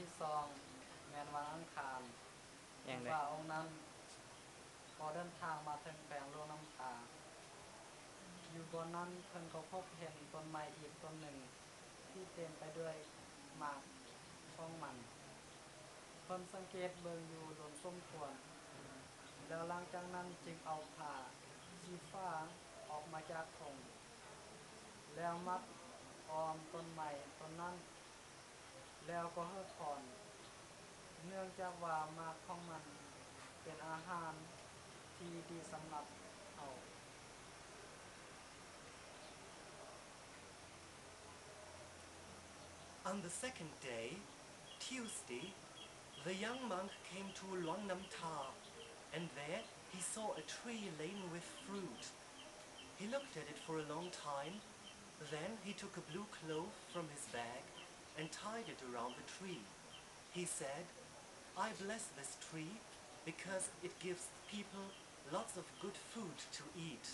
ที่สอง แมนวันอังคารอย่างไรว่าองค์นั้น พอเดินทางมาถึงแปลงโลกน้ำตา อยู่บนนั้นเพิ่นก็พบเห็นต้นไม้อีกต้นหนึ่ง ที่เต็มไปด้วยหมากของมันเพิ่นสังเกตเบิ่งอยู่โดนส้มควร แล้วหลังจากนั้นจึงเอาผ้าสีฟ้าออกมาจากธงแล้วมัดออมต้นไม้ต้นนั้น On the second day, Tuesday, the young monk came to Luang Namtha and there he saw a tree laden with fruit. He looked at it for a long time, then he took a blue cloth from his bag and tied it around the tree. He said, I bless this tree because it gives people lots of good food to eat.